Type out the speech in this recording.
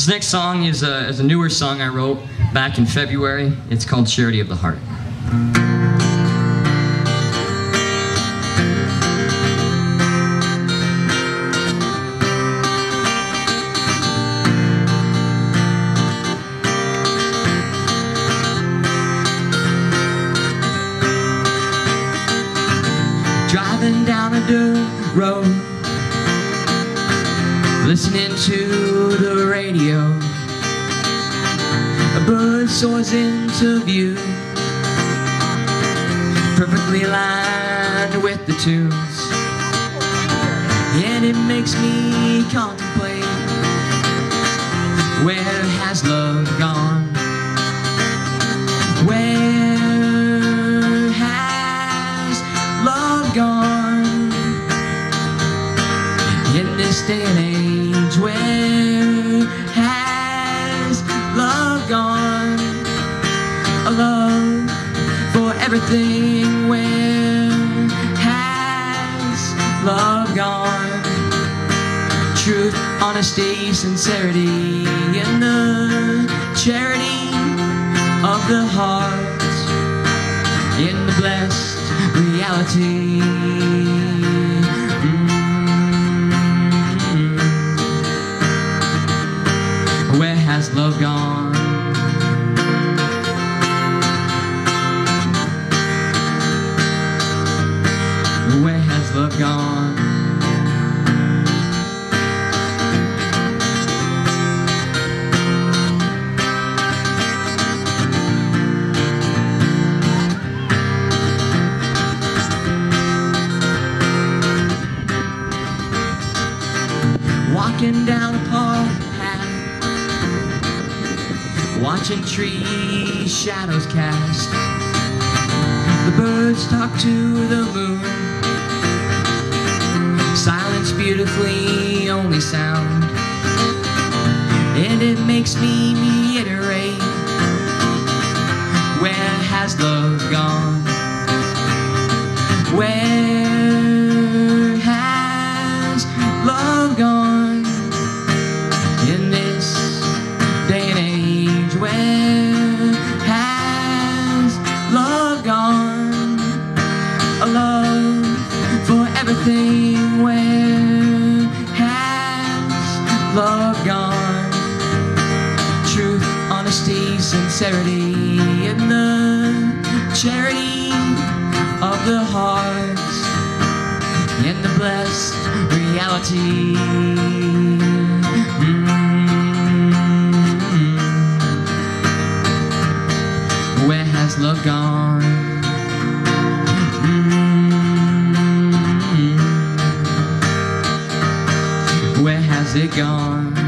This next song is a, is a newer song I wrote back in February. It's called Charity of the Heart. Driving down a dirt road Listening to the radio. A bird soars into view. Perfectly aligned with the tunes. And it makes me contemplate Where has love gone? And age, where has love gone? A love for everything, where has love gone? Truth, honesty, sincerity, and the charity of the heart in the blessed reality. Where has love gone? Where has love gone? Walking down a path Watching trees shadows cast. The birds talk to the moon. Silence beautifully only sound. And it makes me reiterate Where has love gone? Where charity of the heart in the blessed reality. Mm. Where has love gone? Mm. Where has it gone?